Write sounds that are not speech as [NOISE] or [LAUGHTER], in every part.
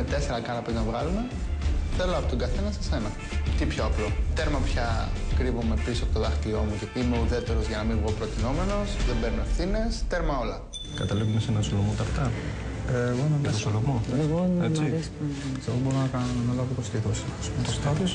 Με τέσσερα κάναπες να βγάλουμε, θέλω από τον καθένα σας ένα. Τι πιο απλό. Τέρμα πια κρύβομαι πίσω από το δάχτυλό μου και είμαι ουδέτερος για να μην βγω προτινόμενος, δεν παίρνω ευθύνες, τέρμα όλα. Καταλήγουμε σε ένα σολομό ταρτά. Ε, εγώ να Για το σολομό. Εγώ να Έτσι. μ' αρέσει πολύ. Εγώ μπορώ να, κάνω, να λάβω το στήθος. Ας πούμε, το στάθος.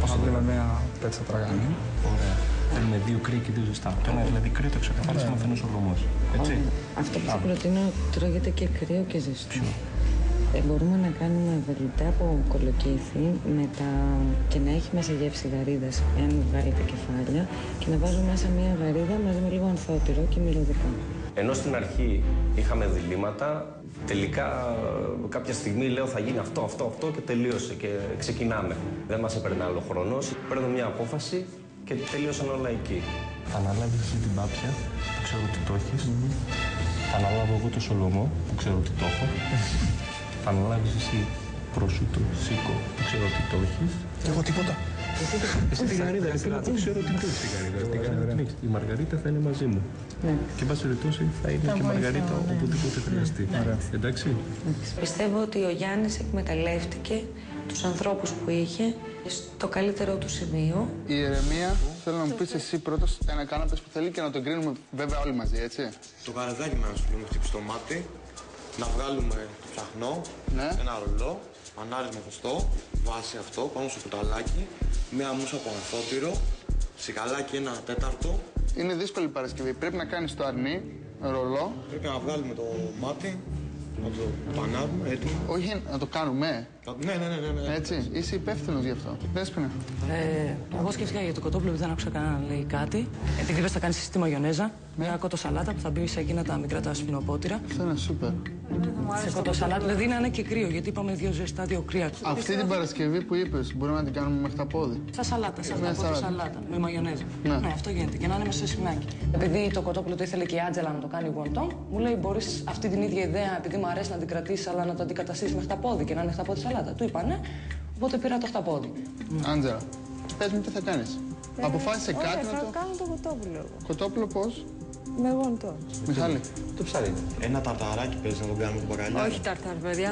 Πάω δηλαδή μια πέτσα τραγάνι. Ωραία. Θέλουμε δύο κρύα και δύο ζεστά. Το ένα δηλαδή κρύο το ξεκαθαρίσαμε αυτό είναι ο σολομός. Έτσι. Αυτό που σας προτείνω τρώγεται και κρύο και ζεστό. Ε, μπορούμε να κάνουμε βελουτέ από κολοκύθι με τα... και να έχει μέσα γεύση γαρίδας, εάν βγάλετε κεφάλια, και να βάζω μέσα μία γαρίδα μαζί με λίγο ανθότυρο και μυρωδικά. Ενώ στην αρχή είχαμε διλήμματα, τελικά ε, κάποια στιγμή λέω θα γίνει αυτό, αυτό, αυτό και τελείωσε και ξεκινάμε. Δεν μας έπαιρνε άλλο χρόνος. Παίρνω μια απόφαση και τελείωσαν όλα εκεί. Θα αναλάβεις εσύ την πάπια που ξέρω ότι το έχεις. Θα αναλάβω εγώ το σολομό που ξέρω ότι το έχω. [LAUGHS] Θα αναλάβει εσύ προσούτο, σίκο που ξέρω ότι το έχεις. Εγώ τίποτα. Εσύ τη γαρίδα, ρε φίλε, δεν ξέρω τι τούτη τη γαρίδα. Τη γαρίδα την έχεις. Η Μαργαρίτα θα είναι μαζί μου. Ναι. Και εν πάση περιπτώσει θα είναι και η Μαργαρίτα οπουδήποτε χρειαστεί. Εντάξει. Πιστεύω ότι ο Γιάννης εκμεταλλεύτηκε τους ανθρώπους που είχε στο καλύτερό του σημείο Η ηρεμία, θέλω να μου πεις εσύ πρώτος ένα κάναπες που θέλει και να τον κρίνουμε βέβαια όλοι μαζί, έτσι. Το καραδάκι μας που μου χτύπησε το μάτι, να βγάλουμε το ψαχνό, Ναι. ένα ρολό, ανάρισμα φωστό, βάση αυτό, πάνω στο κουταλάκι, μία μουσα από ανθότυρο, σιγαλάκι ένα τέταρτο. Είναι δύσκολη η Παρασκευή. Πρέπει να κάνεις το αρνί, ρολό, Πρέπει να βγάλουμε το μάτι, να το πανάρουμε έτοιμο. όχι να το κάνουμε, Ναι, ναι, ναι, ναι, ναι. έτσι. Είσαι υπεύθυνος γι' αυτό. Δέσποινα. Ε, εγώ σκέφτηκα για το κοτόπουλο επειδή δεν άκουσα κανένα να λέει κάτι. Επειδή είπες θα κάνεις στη μαγιονέζα, μια κοτοσαλάτα που θα μπει σε εκείνα τα μικρά τα σπινοπότηρα. Αυτό είναι σούπερ. Σε κοτοσαλάτα, δηλαδή να είναι και κρύο, γιατί είπαμε δύο ζεστά, δύο κρύα. Αυτή την Παρασκευή που είπες μπορούμε να την κάνουμε μέχρι τα πόδι. Σαν σαλάτα, σαν Μια μια σαλάτα. κοτοσαλάτα με μαγιονέζα. Ναι. Ναι. αυτό γίνεται. Και να είναι μέσα σε σφινάκι. Επειδή το κοτόπουλο το ήθελε και η Άντζελα να το κάνει γουαντόν, μου λέει: Μπορείς αυτή την ίδια ιδέα, επειδή μου αρέσει να την κρατήσεις, αλλά να το αντικαταστήσεις με χταπόδι και να είναι χταπόδι σαλάτα. Του είπα ναι, οπότε πήρα το χταπόδι. Άντζελα, πες μου τι θα κάνεις. Αποφάσισε κάτι Όχι, να θα το... κάνω το κοτόπουλο εγώ. Κοτόπουλο πώς; Με γοντό. Μιχάλη. Το ψάρι. Ένα ταρταράκι παίζεις να τον κάνουμε την μπακαλιά. Όχι ταρτάρ, παιδιά.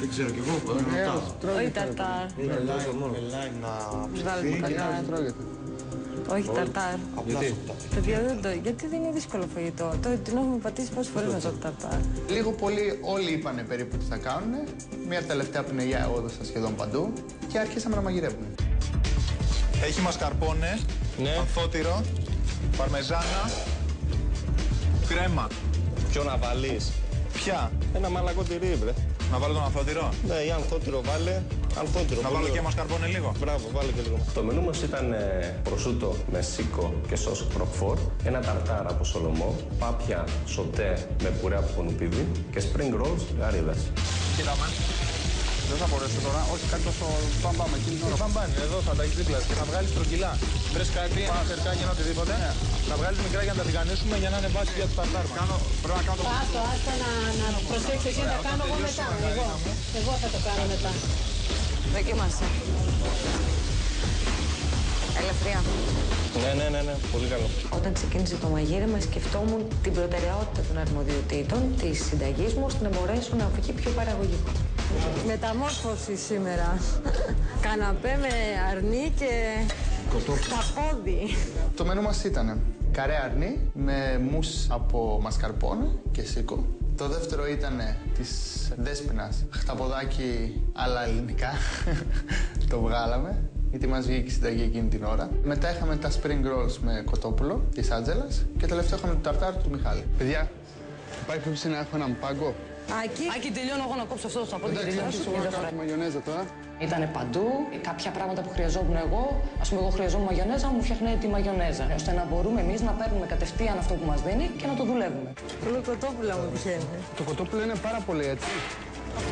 Δεν ξέρω κι εγώ, ε, ρωτάω. Όχι ταρτάρ. Μελάει, μελάει να Βάλτε ψηθεί. μπακαλιά. Τρώγεται; Όχι ταρτάρ. Απλά στο Παιδιά, δεν το... γιατί δεν είναι δύσκολο φαγητό. Το την έχουμε πατήσει πόσες φορές με το ταρτάρ. Λίγο πολύ όλοι είπανε περίπου τι θα κάνουν. Μια τελευταία πνεγιά εγώ έδωσα σχεδόν παντού και αρχίσαμε να μαγειρεύουμε. Έχει μασκαρπόνες, Ναι. ανθότυρο, παρμεζάνα, κρέμα. Ποιο να βάλεις; Ποια, Ένα μαλακό τυρί, βρε. να βάλω τον ανθότυρο, Ναι, ή ανθότυρο βάλε. Ανθότυρο. να πολύ βάλω και ωραίο. μασκαρπόνε λίγο. Μπράβο, βάλε και λίγο. Το μενού μας ήταν ε, προσούτο με σίκο και σως ροκφόρ, ένα ταρτάρ από σολομό, πάπια σοτέ με πουρέ από κονουπίδι και spring rolls γαρίδας. Κοίτα με. Δεν θα μπορέσω τώρα. Όχι, κάτι τόσο μπαμπάμ εκείνη την ώρα. Μπαμπάνι, εδώ θα τα έχεις δίπλα σου και θα βγάλεις τρογγυλά. Βρες κάτι, ένα φερκάκι, ένα οτιδήποτε. Να βγάλεις μικρά για να τα τηγανίσουμε για να είναι μπάση για του ταρτάρ. Κάνω, πρέπει να κάνω το Άστο, άστο να, να προσέξεις εσύ, θα κάνω εγώ μετά. Εγώ, εγώ θα το κάνω μετά. Δοκίμασε. Ελευθερία. Ναι, ναι, ναι, ναι, πολύ καλό. Όταν ξεκίνησε το μαγείρεμα, σκεφτόμουν την προτεραιότητα των αρμοδιοτήτων της συνταγής μου ώστε να μπορέσω να βγει πιο παραγωγικό. Μεταμόρφωση σήμερα. Καναπέ με αρνί και χταπόδι. Το μενού μας ήταν καρέ αρνί με μους από μασκαρπόνε και σίκο. Το δεύτερο ήταν της δέσποινας χταποδάκι αλλά ελληνικά. [LAUGHS] το βγάλαμε γιατί μας βγήκε η συνταγή εκείνη την ώρα. Μετά είχαμε τα spring rolls με κοτόπουλο της Άντζελας και τελευταίο είχαμε το ταρτάρ του Μιχάλη. Παιδιά, υπάρχει περίπτωση να έχω έναν πάγκο. Άκη, Άκη, τελειώνω εγώ να κόψω αυτό το σαπόδι και Εντάξει, τελειώσω. αρχίσω εγώ να κάνω τη μαγιονέζα τώρα. Ήταν παντού. Κάποια πράγματα που χρειαζόμουν εγώ, ας πούμε, εγώ χρειαζόμουν μαγιονέζα, μου φτιάχνει τη μαγιονέζα. ώστε να μπορούμε εμείς να παίρνουμε κατευθείαν αυτό που μας δίνει και να το δουλεύουμε. πολύ κοτόπουλα μου τυχαίνει. Το κοτόπουλο είναι πάρα πολύ έτσι.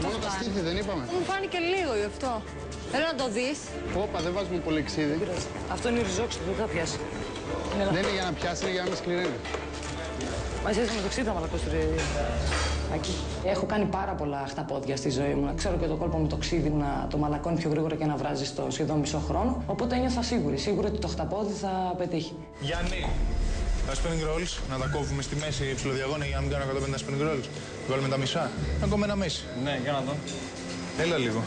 Μόνο τα στήθη δεν είπαμε. Μου φάνηκε λίγο γι' αυτό. Θέλω να το δεις. Όπα, δεν βάζουμε πολύ ξύδι. Αυτό είναι η ριζόξυλο, δεν θα πιάσει. Είναι Δεν είναι για να πιάσει, είναι για να μην σκληραίνει. Μαζί με το ξύδα μαλακό στο Ακή. Έχω κάνει πάρα πολλά χταπόδια στη ζωή μου. Ξέρω και το κόλπο με το ξύδι μου να το μαλακώνει πιο γρήγορα και να βράζει στο σχεδόν μισό χρόνο. Οπότε ένιωθα σίγουρη, σίγουρη ότι το χταπόδι θα πετύχει. Γιάννη, Τα spring rolls, να τα κόβουμε στη μέση ψηλοδιαγώνια για να μην κάνω 150 spring rolls. Βάλουμε τα μισά. Να κόβουμε ένα μέση. Ναι, για να δω. Έλα λίγο.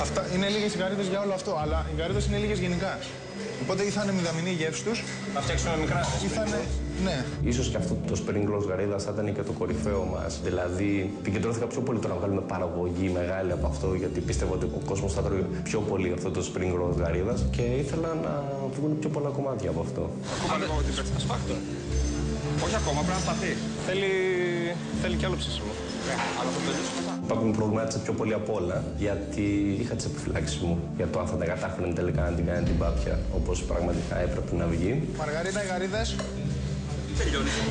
Αυτά είναι λίγες οι γαρίδες για όλο αυτό, αλλά οι γαρίδες είναι λίγες γενικά. Οπότε ή θα είναι μηδαμινή η γεύση τους, Θα φτιάξουμε μικρά. ή θα είναι. Ναι. Ίσως και αυτό το spring rolls γαρίδα θα ήταν και το κορυφαίο μας. Δηλαδή, επικεντρώθηκα πιο πολύ το να βγάλουμε παραγωγή μεγάλη από αυτό, γιατί πίστευα ότι ο κόσμος θα τρώει πιο πολύ αυτό το spring rolls γαρίδας και ήθελα να βγουν πιο πολλά κομμάτια από αυτό. Ακόμα λίγο την πέτσα. Σφάχτο. Όχι ακόμα, πρέπει να σταθεί. Θέλει, θέλει κι άλλο ψήσιμο. Ναι, αλλά θα τελειώσει μετά. Πάπη μου προβλημάτισε πιο πολύ απ' όλα, γιατί είχα τις επιφυλάξεις μου για το αν θα τα κατάφερε τελικά να την κάνει την πάπια όπως πραγματικά έπρεπε να βγει. Μαργαρίτα, οι γαρίδες.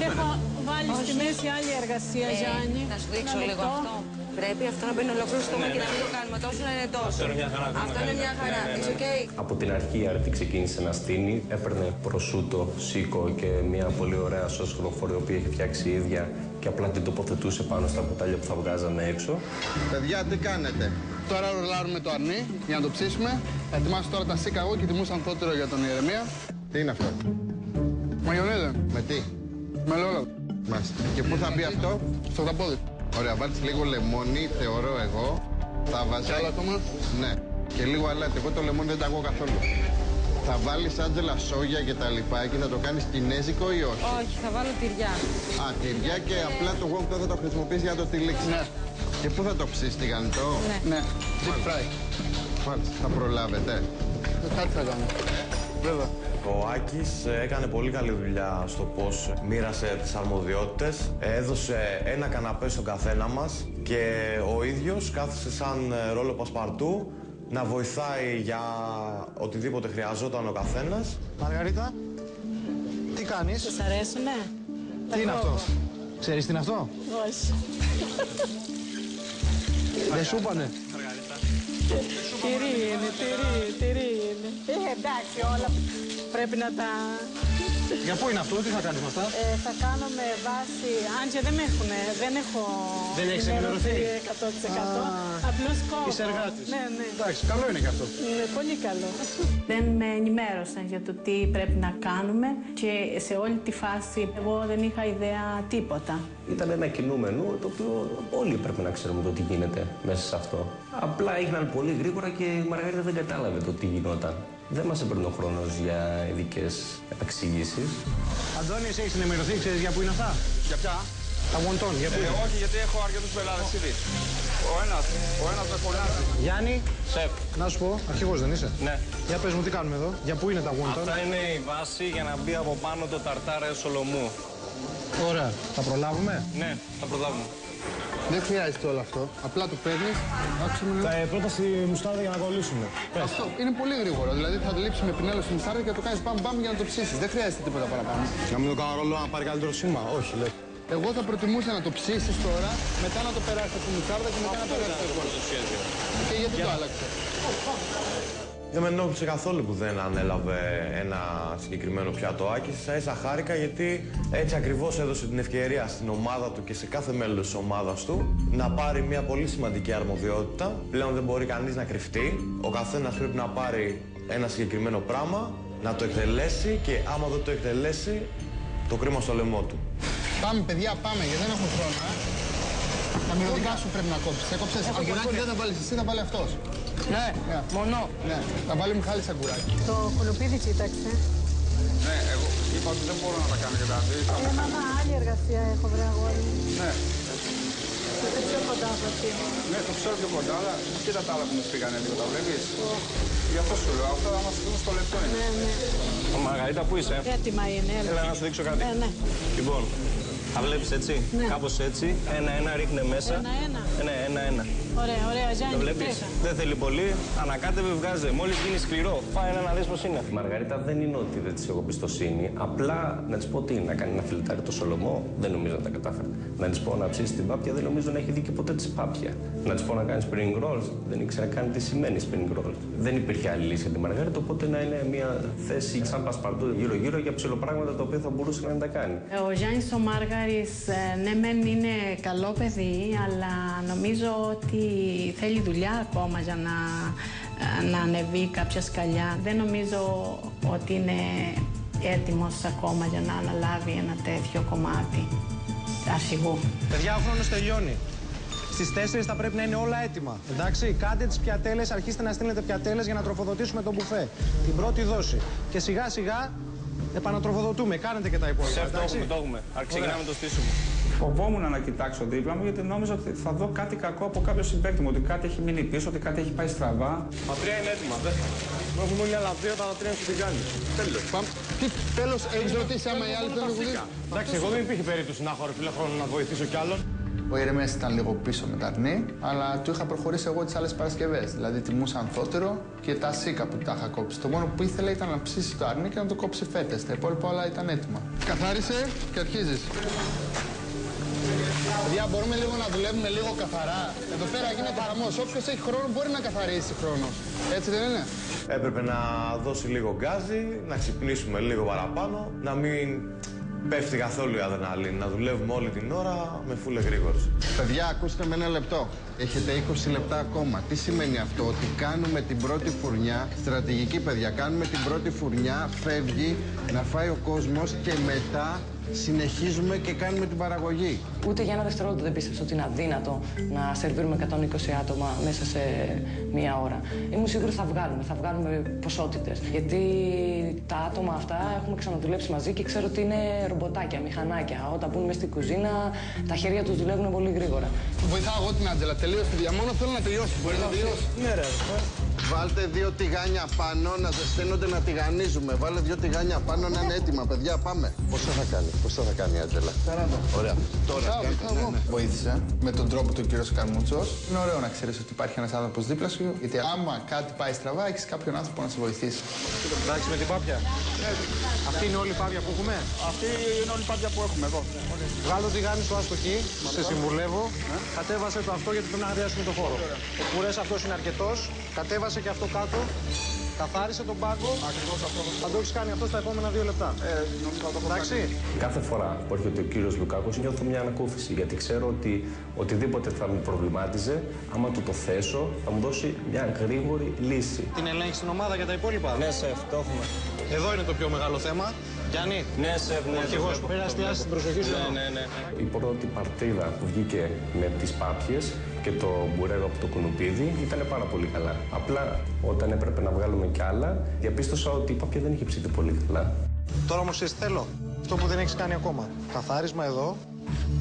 Έχω βάλει στη μέση άλλη εργασία, Γιάννη. Να σου δείξω Ένα λίγο λεπτό. αυτό. Πρέπει αυτό να μπαίνει ολόκληρο στο στόμα και να μην το κάνουμε τόσο να είναι τόσο. Αυτό είναι μια χαρά. Αυτό είναι μια χαρά. It's okay. Από την αρχή η Άρτη ξεκίνησε να στείνει, έπαιρνε προσούτο, σίκο και μια πολύ ωραία σως χλωφόρη, η οποία έχει φτιάξει η ίδια και απλά την τοποθετούσε πάνω στα κουτάλια που θα βγάζαμε έξω. Παιδιά, τι κάνετε; Τώρα ρολάρουμε το αρνί για να το ψήσουμε. Θα ετοιμάσω τώρα τα σίκα εγώ και τη μousse ανθότερο για τον Ιερεμία. Τι είναι αυτό, Μαγιονέζα. με τι, Με λόγα. μάλιστα. Και πού θα μπει αυτό, Στο χταπόδι. Ωραία, βάλεις λίγο λεμόνι, θεωρώ εγώ. Θα βάζει. Κι άλλο ακόμα. Ναι. Και λίγο αλάτι. Εγώ το λεμόνι δεν τα ακούω καθόλου. Θα βάλεις άντζελα σόγια και τα λοιπά και θα το κάνεις κινέζικο ή όχι; Όχι, θα βάλω τυριά. Α, τυριά και απλά το wok θα το χρησιμοποιήσει για να το τυλίξεις. Ναι. Και πού θα το ψήσεις, τηγανιτό. Ναι. Ναι. Deep fry. Μάλιστα, θα προλάβετε. Κάτι θα κάνω. Βέβαια. Ο Άκης έκανε πολύ καλή δουλειά στο πώς μοίρασε τις αρμοδιότητες. Έδωσε ένα καναπέ στον καθένα μας και ο ίδιος κάθισε σαν ε, ρόλο πασπαρτού να βοηθάει για οτιδήποτε χρειαζόταν ο καθένας. Μαργαρίτα, τι κάνεις, Σας αρέσουνε; τι είναι αυτό; Ξέρεις τι είναι αυτό, Όχι. Δεν σου είπανε; Τυρί είναι, τυρί, τυρί είναι. Ε, εντάξει, όλα πρέπει να τα... Για πού είναι αυτό, τι θα κάνει με αυτά; Ε, θα κάνω με βάση... Αν και δεν με έχουν, δεν έχω... Δεν έχεις ενημερωθεί; 100%. Απλώς κόβω. Είσαι εργάτης. Ναι, ναι. Εντάξει, καλό είναι και αυτό. Είναι πολύ καλό. Δεν με ενημέρωσαν για το τι πρέπει να κάνουμε και σε όλη τη φάση εγώ δεν είχα ιδέα τίποτα. Ήταν ένα κινούμενο το οποίο όλοι πρέπει να ξέρουμε το τι γίνεται μέσα σε αυτό. Απλά έγιναν πολύ γρήγορα και η Μαργαρίτα δεν κατάλαβε το τι γινόταν. Δεν μας έπαιρνε ο χρόνος για ειδικές εξηγήσει. Αντώνης, εσύ έχεις ενημερωθεί, ξέρεις για πού είναι αυτά; Για ποια; Τα γοντών, για πού Ε, είναι; όχι, γιατί έχω αρκετούς πελάτες ήδη. Ο ένας, ο ένας με φωνάζει. Γιάννη, Σεφ. να σου πω, αρχηγός δεν είσαι; Ναι. Για πες μου τι κάνουμε εδώ, για πού είναι τα γοντών. Αυτά είναι η βάση για να μπει από πάνω το ταρτάρε σολομού. Ωραία, θα προλάβουμε; Ναι, θα προλάβουμε. Δεν χρειάζεται όλο αυτό. Απλά το παίρνεις. Άκουσε με λίγο. Ε, πρώτα στη μουστάρδα για να κολλήσουμε. Αυτό είναι πολύ γρήγορο. Δηλαδή θα το λείψει με πινέλο στην μουστάρδα και θα το κάνεις μπαμ μπαμ για να το ψήσεις. Δεν χρειάζεται τίποτα παραπάνω. Να μην το κάνω ρόλο να πάρει καλύτερο σήμα. Όχι, λέει. Εγώ θα προτιμούσα να το ψήσεις τώρα, μετά να το περάσει στη μουστάρδα και μετά να περάσει το εγώ. Και γιατί το άλλαξες; Δεν με ενόχλησε καθόλου που δεν ανέλαβε ένα συγκεκριμένο πιάτο Άκης. Ίσα ίσα χάρηκα γιατί έτσι ακριβώς έδωσε την ευκαιρία στην ομάδα του και σε κάθε μέλος της ομάδας του να πάρει μια πολύ σημαντική αρμοδιότητα. Πλέον δεν μπορεί κανείς να κρυφτεί. Ο καθένας πρέπει να πάρει ένα συγκεκριμένο πράγμα, να το εκτελέσει και άμα δεν το εκτελέσει, το κρίμα στο λαιμό του. Πάμε, παιδιά, πάμε, γιατί δεν έχουμε χρόνο. Ε. Τα μυρωδικά σου πρέπει να κόψεις. Έκοψε αγκουράκι, δεν θα βάλεις εσύ, θα βάλει αυτός. Ναι, μόνο. Ναι, θα βάλει Μιχάλη αγκουράκι. Το κολοπίδι κοίταξε. Ναι, εγώ είπα ότι δεν μπορώ να τα κάνω και τα δύο. Ε, μάμα, άλλη εργασία έχω βρει αγόρι. Ναι, Είσαι πιο κοντά από αυτή. ναι, το ξέρω πιο κοντά, αλλά κοίτα τα άλλα που μου φύγανε λίγο, τα βλέπεις; Γι' αυτό σου λέω, αυτά θα μας δούμε στο λεπτό είναι. Ναι, ναι. Ο Μαργαρίτα, πού είσαι; Έτοιμα είναι, έλα. Έλα να σου δείξω κάτι. Ε, ναι. Λοιπόν, θα βλέπεις έτσι, Ναι. κάπως έτσι, ένα-ένα ρίχνε μέσα. Ένα-ένα. Ναι, ένα-ένα. Ωραία, ωραία, Το Γιάννη. βλέπεις, τρέχα. δεν θέλει πολύ, ανακάτευε, βγάζε. Μόλις γίνει σκληρό, φάει ένα να δεις πώς είναι. Η Μαργαρίτα δεν είναι ότι δεν της έχω πιστοσύνη. Απλά να της πω τι, να κάνει ένα φιλτάρι το σολομό, δεν νομίζω να τα κατάφερε. Να της πω να ψήσει την πάπια, δεν νομίζω να έχει δει και ποτέ της πάπια. Να της πω να κάνει spring rolls, δεν ήξερα καν τι σημαίνει spring rolls. Δεν υπήρχε άλλη λύση για τη Μαργαρίτα, οπότε να είναι μια θέση σαν πασπαρτού γύρω-γύρω για ψηλοπράγματα τα οποία θα μπορούσε να τα κάνει. Ο Γιάννης ο Μάργαρης, ε, ναι μεν είναι καλό παιδί, αλλά νομίζω ότι θέλει δουλειά ακόμα για να, ε, να ανεβεί κάποια σκαλιά. Δεν νομίζω ότι είναι έτοιμος ακόμα για να αναλάβει ένα τέτοιο κομμάτι αρχηγού. Παιδιά, ο χρόνος τελειώνει. Στις 4 θα πρέπει να είναι όλα έτοιμα. Εντάξει, κάντε τις πιατέλες, αρχίστε να στείλετε πιατέλες για να τροφοδοτήσουμε τον μπουφέ. Την πρώτη δόση. Και σιγά σιγά επανατροφοδοτούμε. Κάνετε και τα υπόλοιπα. Σεφ, το έχουμε, το έχουμε. Ξεκινάμε το στήσιμο. Φοβόμουν να κοιτάξω δίπλα μου γιατί νόμιζα ότι θα δω κάτι κακό από κάποιο συμπέκτη μου. Ότι κάτι έχει μείνει πίσω, ότι κάτι έχει πάει στραβά. Τα τρία είναι έτοιμα, δε. Μου έχουμε όλοι άλλα δύο, τα τρία σου την κάνει. Τέλος. Τι τέλος, έχεις ρωτήσει άμα οι άλλοι θέλουν να Εντάξει, εγώ δεν υπήρχε περίπτωση να έχω ρε φίλε χρόνο να βοηθήσω κι άλλον. Ο Ηρεμές ήταν λίγο πίσω με τα αρνή, αλλά του είχα προχωρήσει εγώ τις άλλες Παρασκευές. Δηλαδή τιμούσα ανθότερο και τα σίκα που τα είχα κόψει. Το μόνο που ήθελε ήταν να ψήσει το αρνί και να το κόψει φέτες. Τα υπόλοιπα όλα ήταν έτοιμα. Καθάρισε και αρχίζεις. Παιδιά, μπορούμε λίγο να δουλεύουμε λίγο καθαρά. Εδώ πέρα γίνεται χαμός. Όποιος έχει χρόνο μπορεί να καθαρίσει χρόνο. Έτσι δεν είναι; Έπρεπε να δώσει λίγο γκάζι, να ξυπνήσουμε λίγο παραπάνω, να μην πέφτει καθόλου η αδρεναλίνη, να δουλεύουμε όλη την ώρα με φούλες γρήγορες. Παιδιά, ακούστε με ένα λεπτό. Έχετε 20 λεπτά ακόμα. Τι σημαίνει αυτό, ότι κάνουμε την πρώτη φουρνιά, στρατηγική παιδιά, κάνουμε την πρώτη φουρνιά, φεύγει, να φάει ο κόσμος και μετά συνεχίζουμε και κάνουμε την παραγωγή. Ούτε για ένα δευτερόλεπτο δεν πίστεψα ότι είναι αδύνατο να σερβίρουμε 120 άτομα μέσα σε μία ώρα. Ήμουν σίγουρη θα βγάλουμε, θα βγάλουμε ποσότητες. Γιατί τα άτομα αυτά έχουμε ξαναδουλέψει μαζί και ξέρω ότι είναι ρομποτάκια, μηχανάκια. Όταν μπουν μέσα στην κουζίνα, τα χέρια τους δουλεύουν πολύ γρήγορα. Βοηθάω εγώ την Άντζελα, τελείωσε παιδιά. Μόνο θέλω να τελειώσει. Μπορεί να τελειώσει. Ναι, ρε. Βάλτε δύο τηγάνια πάνω, να ζεσταίνονται να τηγανίζουμε. Βάλε δύο τηγάνια πάνω να είναι έτοιμα, παιδιά. Πάμε. Πόσα θα κάνει, πόσα θα κάνει η Άντζελα; 40. Ωραία. Τώρα ναι, ναι. Βοήθησε με τον τρόπο του κύριο Καρμούτσο. Είναι ωραίο να ξέρεις ότι υπάρχει ένας άνθρωπος δίπλα σου. Γιατί άμα κάτι πάει στραβά, έχεις κάποιον άνθρωπο να σε βοηθήσει. Εντάξει με την πάπια. Αυτή είναι όλη η πάπια που έχουμε; Αυτή είναι όλη η πάπια που έχουμε εδώ. Βγάλω τη γάνη σου άστο εκεί, σε συμβουλεύω. Κατέβασε το αυτό γιατί πρέπει να αδειάσουμε το χώρο. Ο κουρέ αυτός είναι αρκετός. Κατέβασε και αυτό κάτω. Καθάρισε τον πάγκο. Ακριβώς αυτό. Θα το έχει κάνει αυτό στα επόμενα δύο λεπτά. Ε, νομίζω θα το έχω Εντάξει. Κάθε φορά που έρχεται ο κύριος Λουκάκος νιώθω μια ανακούφιση γιατί ξέρω ότι οτιδήποτε θα με προβλημάτιζε, άμα του το θέσω, θα μου δώσει μια γρήγορη λύση. Την ελέγχεις στην ομάδα για τα υπόλοιπα; Ναι, σεφ, το έχουμε. Εδώ είναι το πιο μεγάλο θέμα. Γιάννη, Ναι, σεφ, ναι. αρχηγό που πρέπει να εστιάσεις την προσοχή σου. εδώ. Ναι, ναι, ναι. Η πρώτη παρτίδα που βγήκε με τις πάπιες και το μπουρέρο από το κουνουπίδι ήταν πάρα πολύ καλά. Απλά όταν έπρεπε να βγάλουμε κι άλλα, διαπίστωσα ότι η πάπια δεν είχε ψηθεί πολύ καλά. Τώρα όμως εσύ θέλω αυτό που δεν έχεις κάνει ακόμα. Καθάρισμα εδώ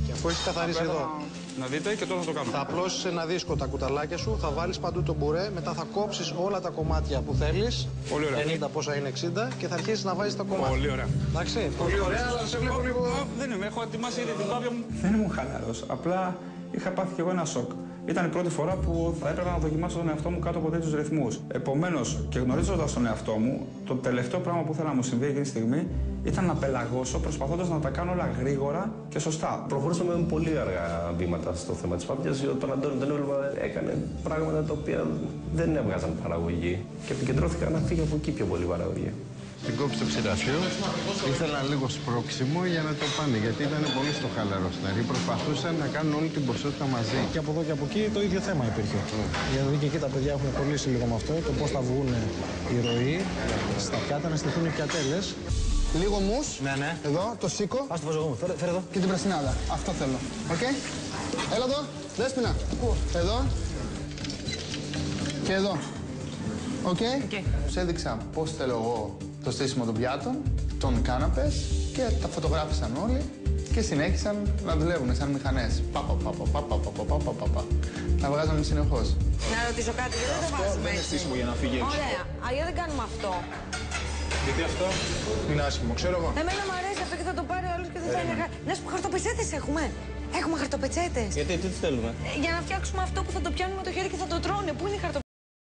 και αφού έχεις καθαρίσει εδώ. Να δείτε και τώρα θα το κάνουμε. Θα απλώσεις ένα δίσκο τα κουταλάκια σου, θα βάλεις παντού το μπουρέ, μετά θα κόψεις όλα τα κομμάτια που θέλεις. Πολύ ωραία. 50 πόσα είναι 60 και θα αρχίσεις να βάζεις τα κομμάτια. Πολύ ωραία. Εντάξει, πολύ ωραία, αλλά σε βλέπω λίγο. Δεν είμαι, έχω ετοιμάσει ήδη την πάπια μου. Δεν ήμουν χαλαρός. Απλά είχα πάθει κι εγώ ένα σοκ. Ήταν η πρώτη φορά που θα έπρεπε να δοκιμάσω τον εαυτό μου κάτω από τέτοιους ρυθμούς. Επομένως, και γνωρίζοντας τον εαυτό μου, το τελευταίο πράγμα που ήθελα να μου συμβεί εκείνη τη στιγμή ήταν να πελαγώσω προσπαθώντας να τα κάνω όλα γρήγορα και σωστά. Προχωρούσαμε με πολύ αργά βήματα στο θέμα της πάπιας, γιατί τον Αντώνη τον έβλεπα έκανε πράγματα τα οποία δεν έβγαζαν παραγωγή και επικεντρώθηκα να φύγει από εκεί πιο πολύ παραγωγή. Την κόψει το ξηρασιό. Ήθελα λίγο σπρώξιμο για να το πάνε γιατί ήταν πολύ στο χαλαρό στάρι. Προσπαθούσαν να κάνουν όλη την ποσότητα μαζί. Και από εδώ και από εκεί το ίδιο θέμα υπήρχε. Γιατί και εκεί τα παιδιά έχουν κολλήσει λίγο με αυτό, το πώς θα βγουν η ροή στα πιάτα, να στηθούν οι πιατέλες. Λίγο μους. Ναι, ναι. Εδώ, το σήκω α το βάζω εγώ, φέρε, φέρε εδώ. και την πρασινάδα. Αυτό θέλω. Οκ. Έλα εδώ. Δέσποινα. Εδώ. Και εδώ. Οκ. Του έδειξα πώς θέλω εγώ το στήσιμο των πιάτων, των καναπέ και τα φωτογράφησαν όλοι και συνέχισαν να δουλεύουν σαν μηχανές. Παπα, παπα, παπα, παπα, παπα, παπα. Να βγάζανε συνεχώς. Να ρωτήσω κάτι, γιατί δεν το βάζουμε δεν είναι έτσι. στήσιμο για να φύγει έξω. Ωραία, αλλιώς δεν κάνουμε αυτό; Γιατί αυτό είναι άσχημο, ξέρω εγώ. Εμένα μου αρέσει αυτό και θα το πάρει ο άλλος και δεν θα είναι. κα- Να σου πω, χαρτοπετσέτες έχουμε. Έχουμε χαρτοπετσέτες. Γιατί, τι θέλουμε; Ε, Για να φτιάξουμε αυτό που θα το πιάνουμε με το χέρι και θα το τρώνε. Πού είναι οι χαρτοπετσέτες.